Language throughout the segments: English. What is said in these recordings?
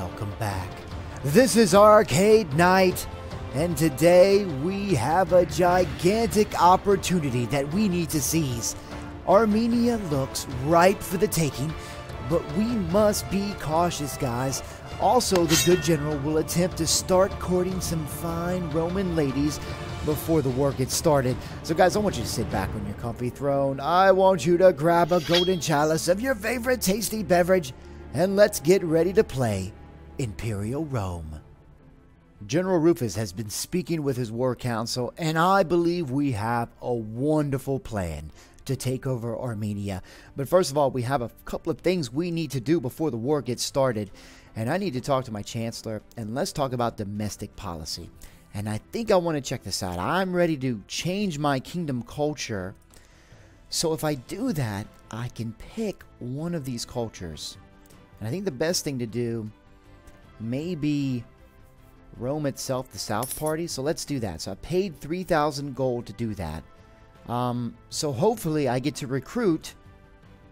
welcome back. This is Arcade Knight, and today we have a gigantic opportunity that we need to seize. Armenia looks ripe for the taking, but we must be cautious, guys. Also, the good general will attempt to start courting some fine Roman ladies before the war gets started. So, guys, I want you to sit back on your comfy throne. I want you to grab a golden chalice of your favorite tasty beverage, and let's get ready to play Imperial Rome. General Rufus has been speaking with his war council, and I believe we have a wonderful plan to take over Armenia. But first of all, we have a couple of things we need to do before the war gets started. And I need to talk to my chancellor, and let's talk about domestic policy. And I think I want to check this out. I'm ready to change my kingdom culture. So if I do that, I can pick one of these cultures. And I think the best thing to do may be Rome itself, the South Party. So let's do that. So I paid 3,000 gold to do that. Um, so hopefully I get to recruit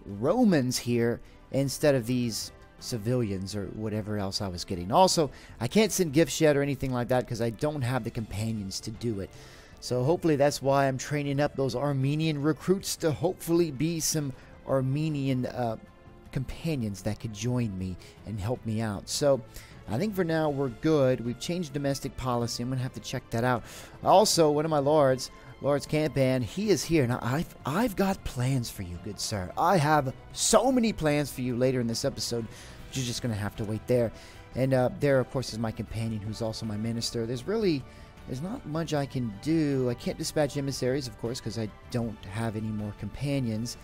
Romans here instead of these civilians or whatever else I was getting. Also, I can't send gifts yet or anything like that because I don't have the companions to do it. So hopefully that's why I'm training up those Armenian recruits to hopefully be some Armenian uh, companions that could join me and help me out. So I think for now we're good. We've changed domestic policy. I'm going to have to check that out. Also, one of my lords, Lawrence Campan, he is here. Now, I've, I've got plans for you, good sir. I have so many plans for you later in this episode. You're just going to have to wait there. And uh, there, of course, is my companion, who's also my minister. There's really, there's not much I can do. I can't dispatch emissaries, of course, because I don't have any more companions.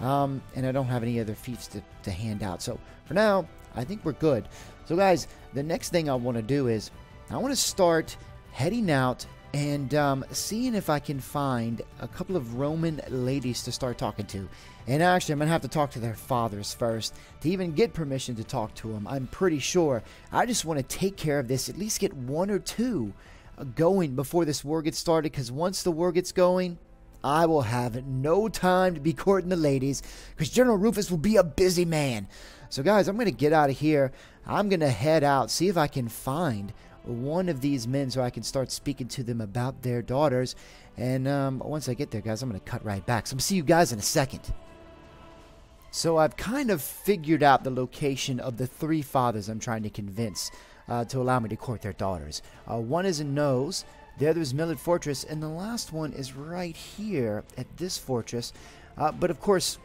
Um, and I don't have any other fiefs to, to hand out. So, for now, I think we're good. So, guys, the next thing I want to do is I want to start heading out and um, seeing if I can find a couple of Roman ladies to start talking to. And actually, I'm going to have to talk to their fathers first to even get permission to talk to them. I'm pretty sure. I just want to take care of this, at least get one or two uh, going before this war gets started, because once the war gets going, I will have no time to be courting the ladies, because General Rufus will be a busy man. So, guys, I'm going to get out of here. I'm going to head out, see if I can find one of these men so I can start speaking to them about their daughters. And um, once I get there, guys, I'm going to cut right back. So I'm going to see you guys in a second. So I've kind of figured out the location of the three fathers I'm trying to convince uh, to allow me to court their daughters. Uh, one is in Nose, the other is Millet Fortress, and the last one is right here at this fortress. Uh, but of course,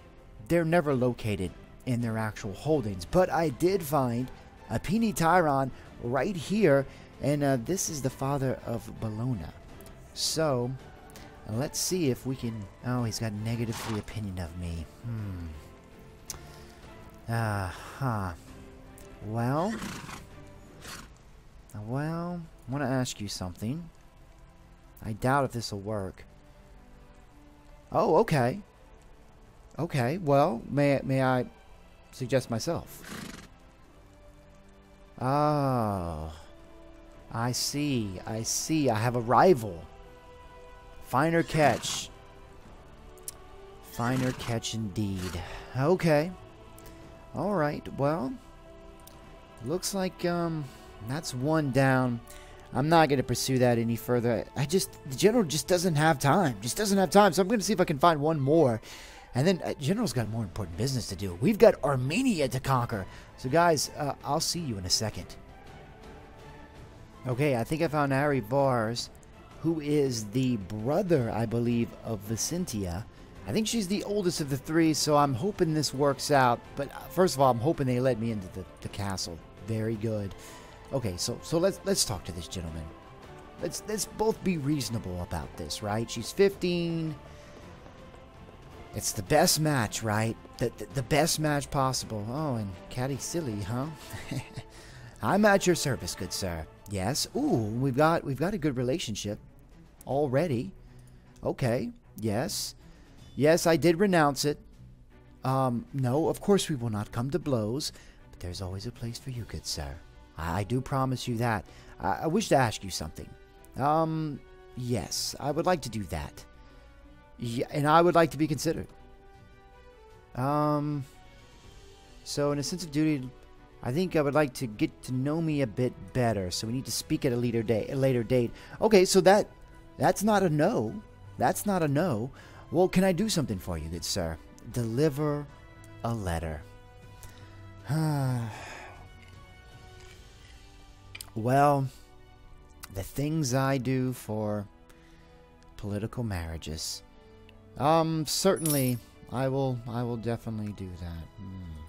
they're never located in their actual holdings. But I did find a Pini Tyron right here and uh, this is the father of Bologna. So, let's see if we can... Oh, he's got negative free opinion of me. Hmm. Ah, uh, huh. Well... Well, I want to ask you something. I doubt if this will work. Oh, okay. Okay, well, may, may I suggest myself? Oh... I see. I see. I have a rival. Finer catch. Finer catch indeed. Okay. Alright, well. Looks like, um, that's one down. I'm not going to pursue that any further. I just, the general just doesn't have time. Just doesn't have time. So I'm going to see if I can find one more. And then uh, General's got more important business to do. We've got Armenia to conquer. So guys, uh, I'll see you in a second. Okay, I think I found Ari Vars, who is the brother, I believe, of Vicentia. I think she's the oldest of the three, so I'm hoping this works out. But uh, first of all, I'm hoping they let me into the, the castle. Very good. Okay, so so let's let's talk to this gentleman. Let's let's both be reasonable about this, right? She's 15. It's the best match, right? The, the, the best match possible. Oh, and Caddy Silly, huh? I'm at your service, good sir. Yes. Ooh, we've got we've got a good relationship already. Okay. Yes. Yes, I did renounce it. Um, no, of course we will not come to blows, but there's always a place for you, good sir. I, I do promise you that. I, I wish to ask you something. Um, yes, I would like to do that. Yeah, and I would like to be considered. Um, so in a sense of duty, I think I would like to get to know me a bit better. So we need to speak at a later date. A later date. Okay, so that that's not a no. That's not a no. Well, can I do something for you, good sir? Deliver a letter. well, the things I do for political marriages. Um, certainly, I will. I will definitely do that. Hmm.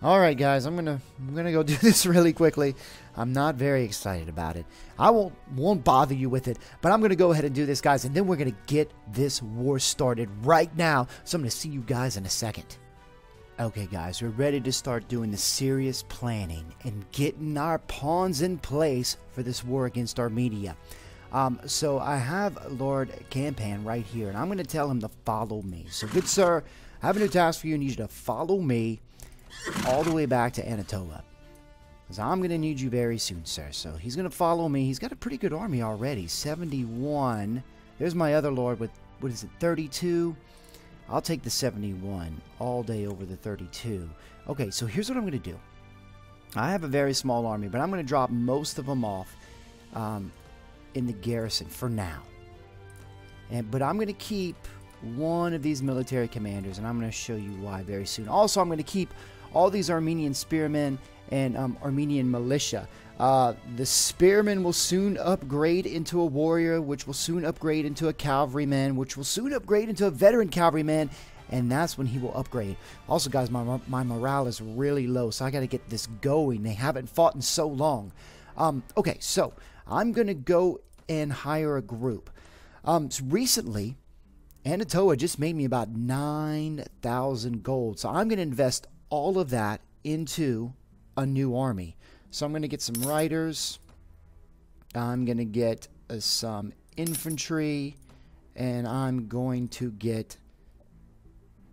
All right, guys, I'm gonna I'm gonna go do this really quickly. I'm not very excited about it. I won't won't bother you with it, but I'm gonna go ahead and do this, guys, and then we're gonna get this war started right now. So I'm gonna see you guys in a second. Okay, guys, we're ready to start doing the serious planning and getting our pawns in place for this war against Armenia. Um, so I have Lord Campan right here, and I'm going to tell him to follow me. So, good sir, I have a new task for you. I need you to follow me all the way back to Anatolia. Because I'm going to need you very soon, sir. So he's going to follow me. He's got a pretty good army already. 71. There's my other lord with, what is it, 32? I'll take the 71 all day over the 32. Okay, so here's what I'm going to do. I have a very small army, but I'm going to drop most of them off um, in the garrison for now. And but I'm going to keep one of these military commanders, and I'm going to show you why very soon. Also, I'm going to keep all these Armenian spearmen and um, Armenian militia. Uh, the spearman will soon upgrade into a warrior, which will soon upgrade into a cavalryman, which will soon upgrade into a veteran cavalryman, and that's when he will upgrade. Also, guys, my, my morale is really low, so I got to get this going. They haven't fought in so long. Um, okay, so I'm going to go and hire a group. Um, so recently, Anatoa just made me about 9,000 gold. So I'm going to invest all of that into a new army. So I'm going to get some riders. I'm going to get uh, some infantry. And I'm going to get...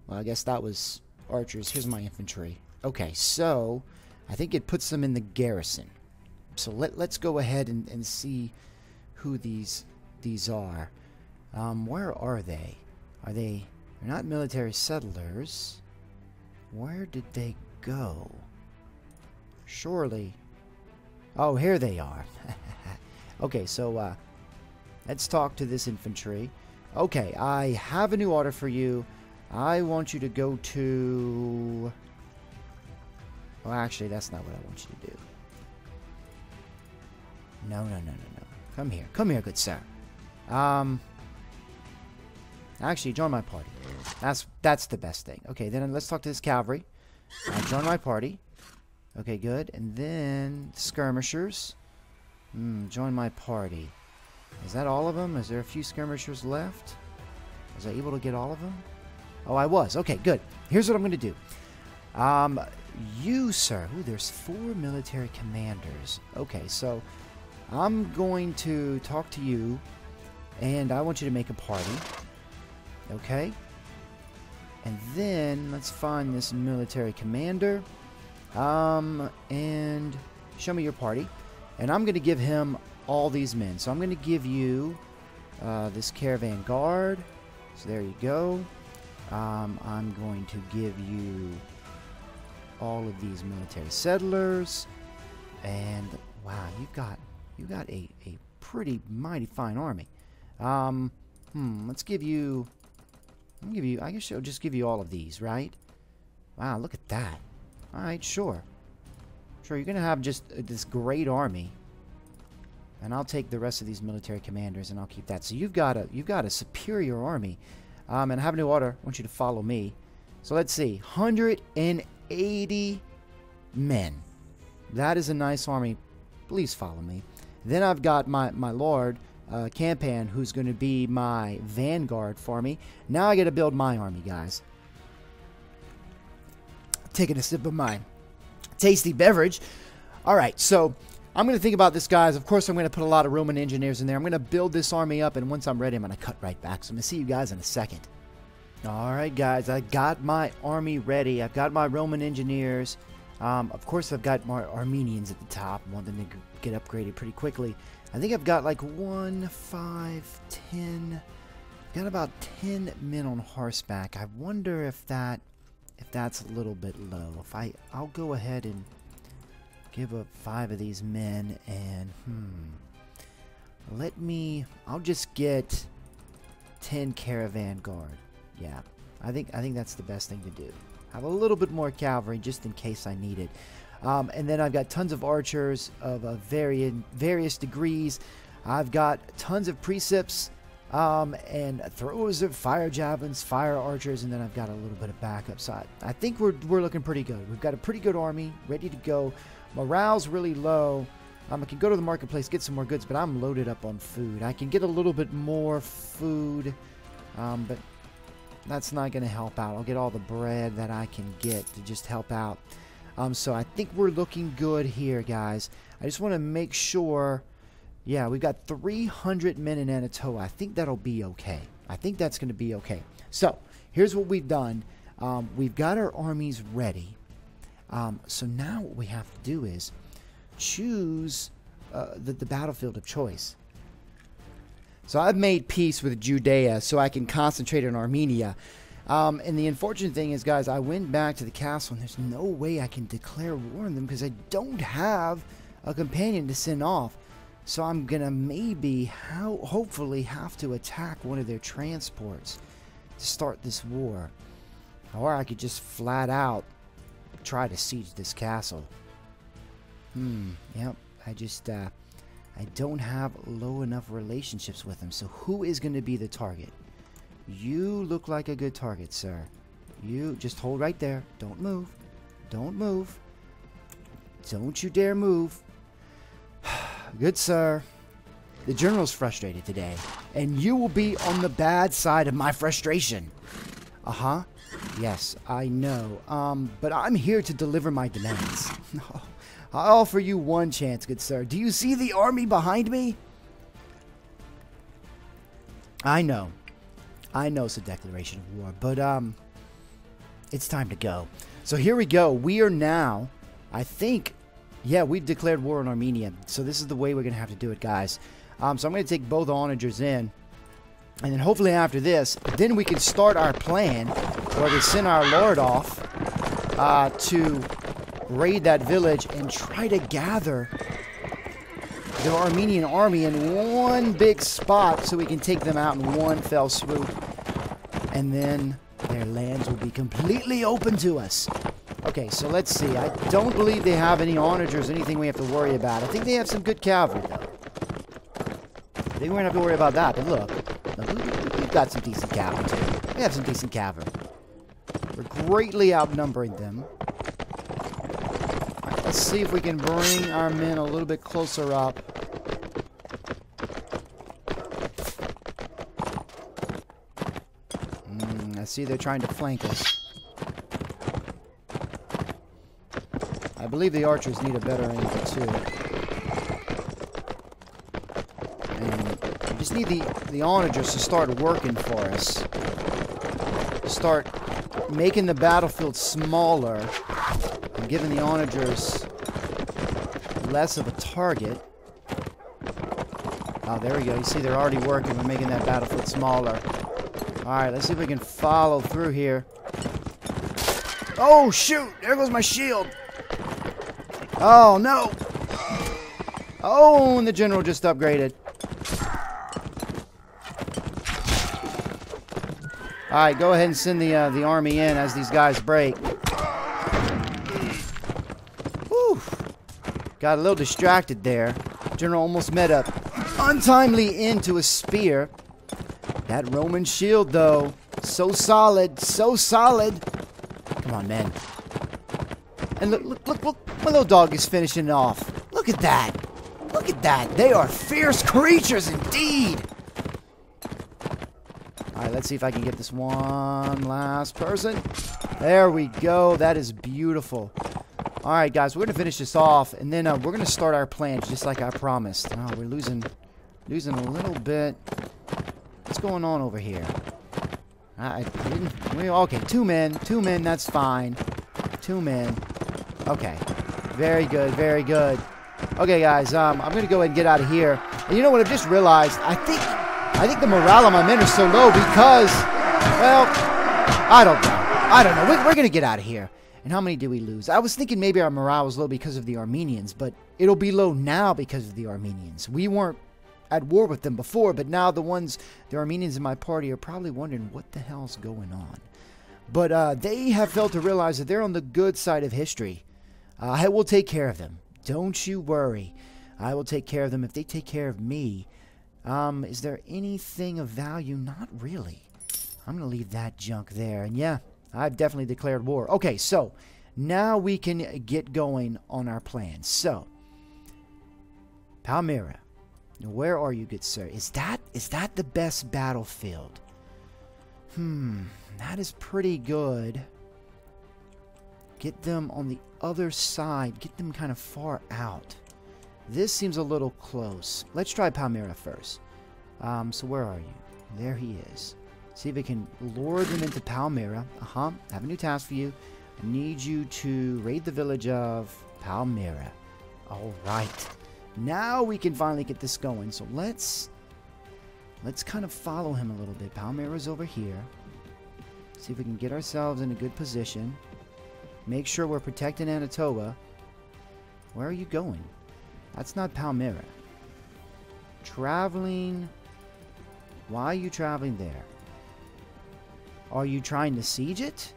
Well, I guess that was archers. Here's my infantry. Okay, so I think it puts them in the garrison. So let, let's go ahead and, and see who these these are. Um, where are they? Are they... They're not military settlers. Where did they go? Surely... Oh, here they are. okay, so, uh, let's talk to this infantry. Okay, I have a new order for you. I want you to go to... Well, actually, that's not what I want you to do. No, no, no, no, no. Come here. Come here, good sir. Um... Actually, join my party. That's that's the best thing. Okay, then let's talk to this cavalry. Uh, join my party. Okay, good. And then skirmishers. Hmm, join my party. Is that all of them? Is there a few skirmishers left? Was I able to get all of them? Oh, I was. Okay, good. Here's what I'm going to do. Um, you, sir. Ooh, there's four military commanders. Okay, so I'm going to talk to you, and I want you to make a party. Okay? And then, let's find this military commander. Um, and show me your party. And I'm going to give him all these men. So I'm going to give you uh, this caravan guard. So there you go. Um, I'm going to give you all of these military settlers. And wow, you've got you got a, a pretty mighty fine army. Um, hmm, let's give you I'll give you I guess I'll just give you all of these, right? Wow, look at that. Alright, sure. Sure, you're gonna have just uh, this great army. And I'll take the rest of these military commanders and I'll keep that. So you've got a you've got a superior army. Um, and I have a new order. I want you to follow me. So let's see. 180 men. That is a nice army. Please follow me. Then I've got my, my lord, uh, Campan, who's going to be my vanguard for me. Now I got to build my army, guys. Taking a sip of my tasty beverage. All right, so I'm going to think about this, guys. Of course, I'm going to put a lot of Roman engineers in there. I'm going to build this army up, and once I'm ready, I'm going to cut right back. So I'm going to see you guys in a second. All right, guys, I got my army ready. I've got my Roman engineers. Um, of course, I've got more Armenians at the top. Want them to get upgraded pretty quickly. I think I've got like one, five, ten. Got about ten men on horseback. I wonder if that, if that's a little bit low. If I, I'll go ahead and give up five of these men and hmm. Let me I'll just get 10 caravan guard. Yeah. I think I think that's the best thing to do. Have a little bit more cavalry just in case I need it. Um, and then I've got tons of archers of uh, varying various degrees. I've got tons of precepts um, and throwers of fire javelins, fire archers, and then I've got a little bit of backup. So I, I think we're, we're looking pretty good. We've got a pretty good army ready to go. Morale's really low. Um, I can go to the marketplace, get some more goods, but I'm loaded up on food. I can get a little bit more food, um, but that's not going to help out. I'll get all the bread that I can get to just help out. Um, so I think we're looking good here, guys. I just want to make sure. Yeah, we've got 300 men in Anatoa. I think that'll be okay. I think that's going to be okay. So here's what we've done. Um, we've got our armies ready. Um, so now what we have to do is choose uh, the, the battlefield of choice. So I've made peace with Judea so I can concentrate on Armenia. Um, and the unfortunate thing is, guys, I went back to the castle and there's no way I can declare war on them because I don't have a companion to send off. So I'm gonna maybe, how, hopefully, have to attack one of their transports to start this war. Or I could just flat out try to siege this castle. Hmm, yep, I just, uh, I don't have low enough relationships with them. So who is going to be the target? You look like a good target, sir. You just hold right there. Don't move. Don't move. Don't you dare move. good, sir. The general's frustrated today, and you will be on the bad side of my frustration. Uh-huh. Yes, I know. Um, but I'm here to deliver my demands. I offer you one chance, good sir. Do you see the army behind me? I know. I know it's a declaration of war, but um, it's time to go. So here we go. We are now, I think, yeah, we've declared war on Armenia. So this is the way we're going to have to do it, guys. Um, so I'm going to take both onagers in. And then hopefully after this, then we can start our plan where we send our lord off uh, to raid that village and try to gather the Armenian army in one big spot so we can take them out in one fell swoop. And then their lands will be completely open to us. Okay, so let's see. I don't believe they have any onagers, anything we have to worry about. I think they have some good cavalry, though. I think we're going to have to worry about that. But look, look we've got some decent cavalry, too. We have some decent cavalry. We're greatly outnumbering them. Let's see if we can bring our men a little bit closer up. Hmm, I see they're trying to flank us. I believe the archers need a better angle too. And we just need the, the onagers to start working for us. Start making the battlefield smaller giving the onagers less of a target. Oh, there we go. You see, they're already working. We're making that battlefield smaller. Alright, let's see if we can follow through here. Oh, shoot! There goes my shield! Oh, no! Oh, and the general just upgraded. Alright, go ahead and send the, uh, the army in as these guys break. Got a little distracted there. General almost met a untimely end to a spear. That Roman shield, though, so solid, so solid. Come on, man. And look, look, look, look. My little dog is finishing off. Look at that. Look at that. They are fierce creatures indeed. All right, let's see if I can get this one last person. There we go. That is beautiful. All right, guys, we're going to finish this off, and then uh, we're going to start our plans just like I promised. Oh, we're losing, losing a little bit. What's going on over here? I, didn't... We, okay, two men. Two men, that's fine. Two men. Okay. Very good, very good. Okay, guys, um, I'm going to go ahead and get out of here. And you know what? I've just realized, I think I think the morale of my men is so low because, well, I don't know. I don't know. We're, we're going to get out of here. And how many did we lose? I was thinking maybe our morale was low because of the Armenians, but it'll be low now because of the Armenians. We weren't at war with them before, but now the ones, the Armenians in my party, are probably wondering what the hell's going on. But uh, they have failed to realize that they're on the good side of history. Uh, I will take care of them. Don't you worry. I will take care of them if they take care of me. Um, is there anything of value? Not really. I'm going to leave that junk there. And yeah, I've definitely declared war. Okay, so now we can get going on our plan. So, Palmyra. Where are you, good sir? Is that is that the best battlefield? Hmm, that is pretty good. Get them on the other side. Get them kind of far out. This seems a little close. Let's try Palmyra first. Um, so where are you? There he is. See if we can lure them into Palmyra. Uh-huh. I have a new task for you. I need you to raid the village of Palmyra. All right. Now we can finally get this going. So let's let's kind of follow him a little bit. Palmyra's over here. See if we can get ourselves in a good position. Make sure we're protecting Anatoa. Where are you going? That's not Palmyra. Traveling. Why are you traveling there? Are you trying to siege it?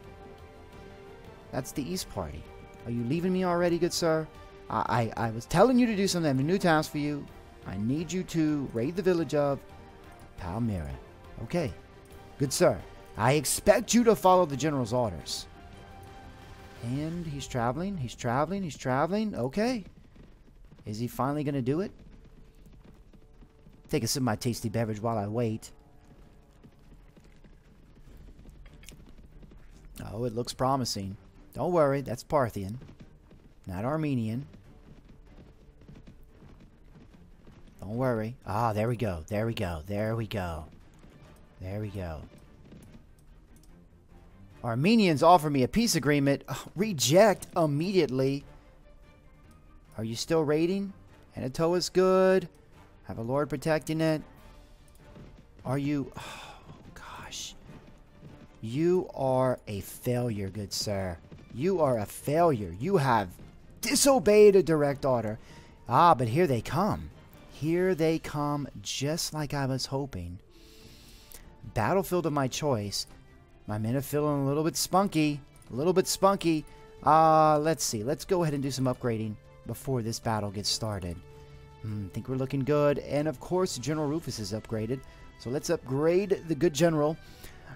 That's the East Party. Are you leaving me already, good sir? I, I, I was telling you to do something. I have a new task for you. I need you to raid the village of Palmyra. Okay. Good sir. I expect you to follow the general's orders. And he's traveling, he's traveling, he's traveling. Okay. Is he finally going to do it? Take a sip of my tasty beverage while I wait. Oh, it looks promising. Don't worry, that's Parthian. Not Armenian. Don't worry. Ah, there we go. There we go. There we go. There we go. Armenians offer me a peace agreement. Reject immediately. Are you still raiding? Anatoa's good. Have a lord protecting it. Are you... You are a failure, good sir. You are a failure. You have disobeyed a direct order. Ah, but here they come. Here they come, just like I was hoping. Battlefield of my choice. My men are feeling a little bit spunky. A little bit spunky. Uh, let's see. Let's go ahead and do some upgrading before this battle gets started. Hmm, think we're looking good. And of course, General Rufus is upgraded. So let's upgrade the good general.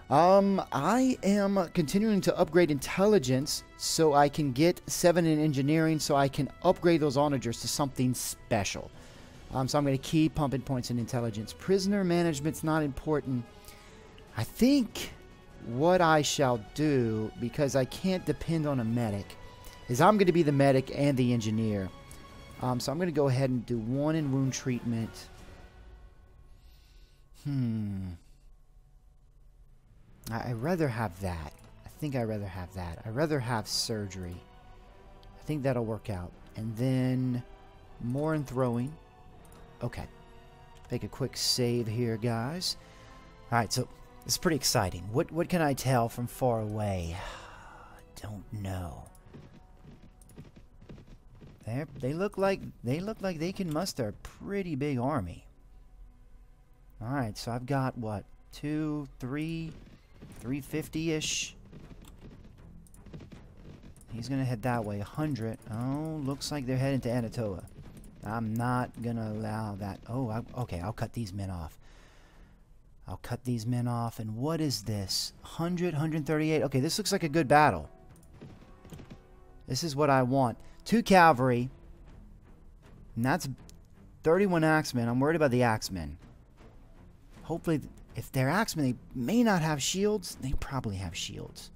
Um, I am continuing to upgrade intelligence so I can get 7 in engineering so I can upgrade those onagers to something special. Um, so I'm going to keep pumping points in intelligence. Prisoner management's not important. I think what I shall do, because I can't depend on a medic, is I'm going to be the medic and the engineer. Um, so I'm going to go ahead and do one in wound treatment. Hmm. I, I'd rather have that. I think I'd rather have that. I'd rather have surgery. I think that'll work out. And then more in throwing. Okay. Make a quick save here, guys. Alright, so it's pretty exciting. What what can I tell from far away? Don't know. They they look like they look like they can muster a pretty big army. All right, so I've got what two, three, three fifty ish. He's gonna head that way. hundred. Oh, looks like they're heading to Anatoa. I'm not gonna allow that. Oh, I, okay. I'll cut these men off. I'll cut these men off. And what is this? 100, 138. Okay, this looks like a good battle. This is what I want. Two cavalry. And that's 31 axemen. I'm worried about the axemen. Hopefully, if they're axemen, they may not have shields. They probably have shields.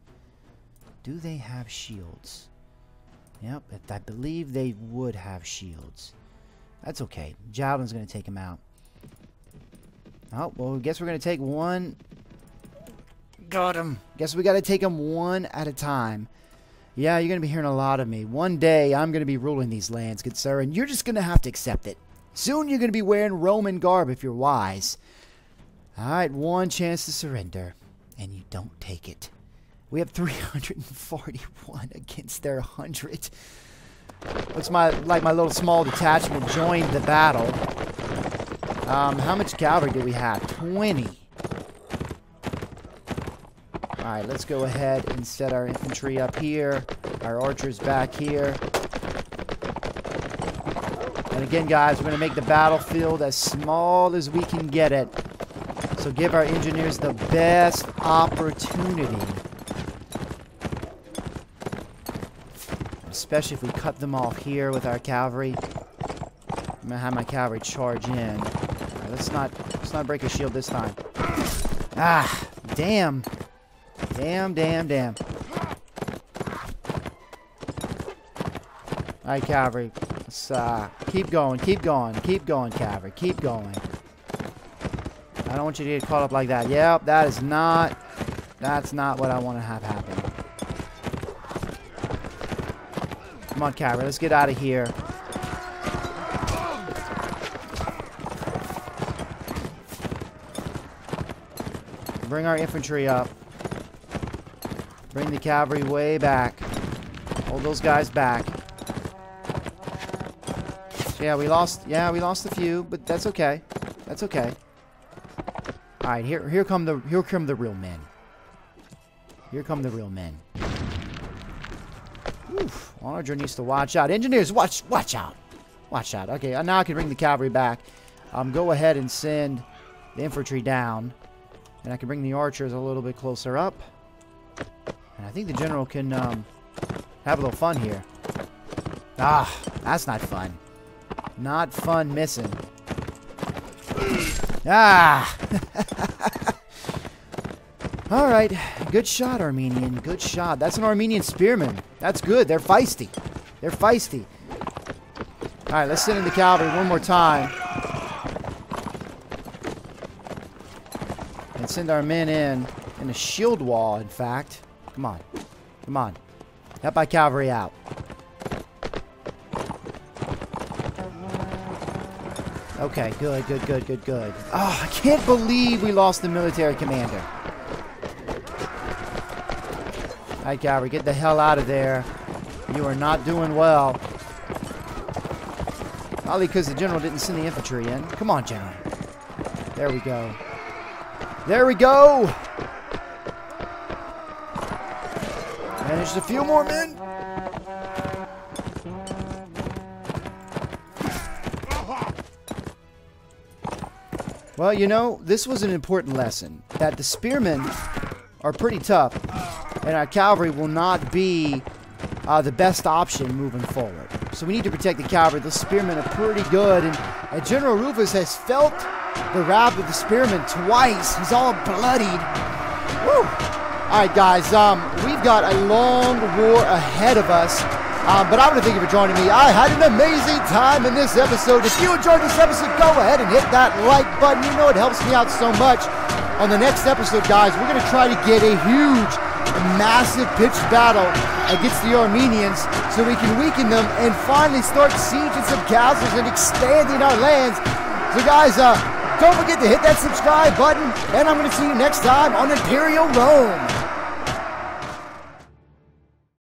Do they have shields? Yep, I believe they would have shields. That's okay. Javelin's going to take him out. Oh, well, I guess we're going to take one. Got him. Guess we got to take them one at a time. Yeah, you're going to be hearing a lot of me. One day, I'm going to be ruling these lands, good sir, and you're just going to have to accept it. Soon you're going to be wearing Roman garb if you're wise. Alright, one chance to surrender, and you don't take it. We have 341 against their 100. Looks my like my little small detachment joined the battle. Um, how much cavalry do we have? 20. Alright, let's go ahead and set our infantry up here. Our archers back here. And again, guys, we're going to make the battlefield as small as we can get it. So give our engineers the best opportunity. Especially if we cut them off here with our cavalry. I'm gonna have my cavalry charge in. Right, let's not let's not break a shield this time. Ah, damn. Damn, damn, damn. Alright, cavalry. Let's uh, keep going, keep going, keep going, cavalry. Keep going. Want you to get caught up like that. Yep, that is not that's not what I want to have happen. Come on, cavalry. Let's get out of here. Bring our infantry up. Bring the cavalry way back. Hold those guys back. Yeah, we lost. Yeah, we lost a few, but that's okay. That's okay. All right, here, here come the, here come the real men. Here come the real men. Oof, Onager needs to watch out. Engineers, watch, watch out. Watch out. Okay, uh, now I can bring the cavalry back. Um, go ahead and send the infantry down. And I can bring the archers a little bit closer up. And I think the general can um, have a little fun here. Ah, that's not fun. Not fun missing. Ah! Alright, good shot, Armenian. Good shot. That's an Armenian spearman. That's good. They're feisty. They're feisty. Alright, let's send in the cavalry one more time. And send our men in. In a shield wall, in fact. Come on. Come on. Help my cavalry out. Okay, good, good, good, good, good. Oh, I can't believe we lost the military commander. Alright, cavalry, get the hell out of there. You are not doing well. Probably because the general didn't send the infantry in. Come on, general. There we go. There we go! There's a few more men. Well, you know, this was an important lesson. That the spearmen are pretty tough. And our cavalry will not be uh, the best option moving forward. So we need to protect the cavalry. The spearmen are pretty good. And, and General Rufus has felt the wrath of the spearmen twice. He's all bloodied. Woo! All right, guys. Um, we've got a long war ahead of us. Um, but I want to thank you for joining me. I had an amazing time in this episode. If you enjoyed this episode, go ahead and hit that like button. You know it helps me out so much. On the next episode, guys, we're going to try to get a huge, massive pitched battle against the Armenians so we can weaken them and finally start sieging some castles and expanding our lands. So, guys, uh, don't forget to hit that subscribe button, and I'm going to see you next time on Imperial Rome.